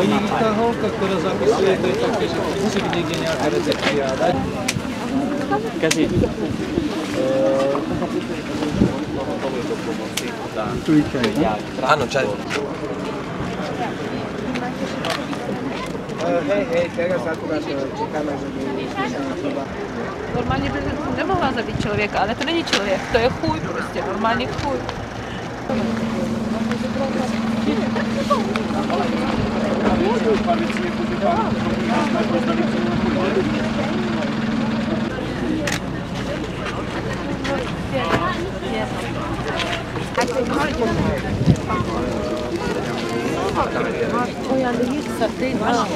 je ta holka, ktorá zapisuje, to je také, že niekde nejaká recepcia, dať? Kasi, Hanno già Hej, hej, teraz akurát čekáme, že by třeba Normálně by nemohla zabít člověka, ale to není člověk, to je chuj prostě, normálně chuj.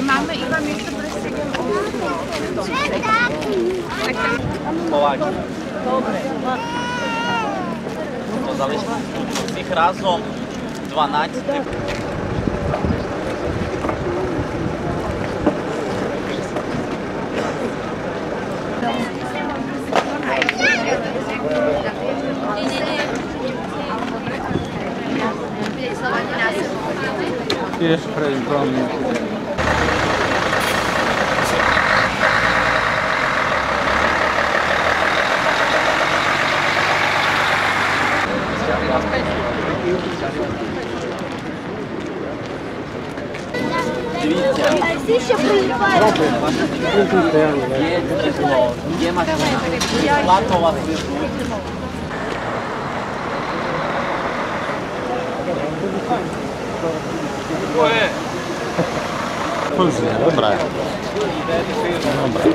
Máme i vám ještě prostě Slováčka. Dobre. No, zalezli. Nech razom. 12 типу. Тише, правильно. Thank you. Assiste Muito interno, né? Ninguém mais Lá toma Pois é, lembrar. Lembrar.